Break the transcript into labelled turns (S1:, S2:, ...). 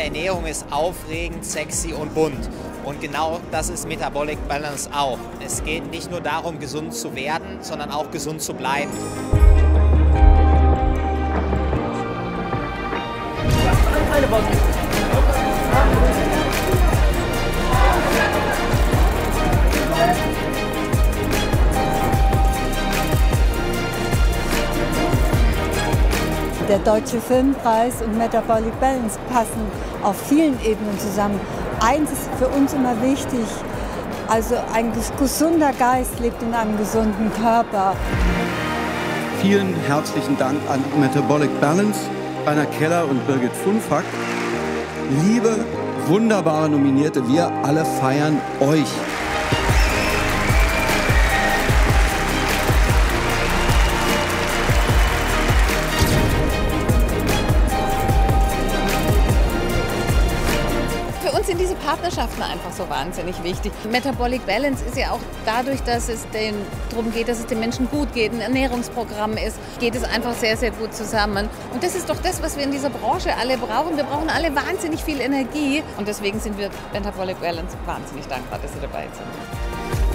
S1: Ernährung ist aufregend, sexy und bunt. Und genau das ist Metabolic Balance auch. Es geht nicht nur darum, gesund zu werden, sondern auch gesund zu bleiben.
S2: Der Deutsche Filmpreis und Metabolic Balance passen auf vielen Ebenen zusammen. Eins ist für uns immer wichtig, also ein gesunder Geist lebt in einem gesunden Körper.
S3: Vielen herzlichen Dank an Metabolic Balance, Rainer Keller und Birgit Funfack. Liebe, wunderbare Nominierte, wir alle feiern euch.
S4: Sind diese Partnerschaften einfach so wahnsinnig wichtig. Metabolic Balance ist ja auch dadurch, dass es darum geht, dass es den Menschen gut geht, ein Ernährungsprogramm ist, geht es einfach sehr, sehr gut zusammen. Und das ist doch das, was wir in dieser Branche alle brauchen. Wir brauchen alle wahnsinnig viel Energie und deswegen sind wir Metabolic Balance wahnsinnig dankbar, dass Sie dabei sind.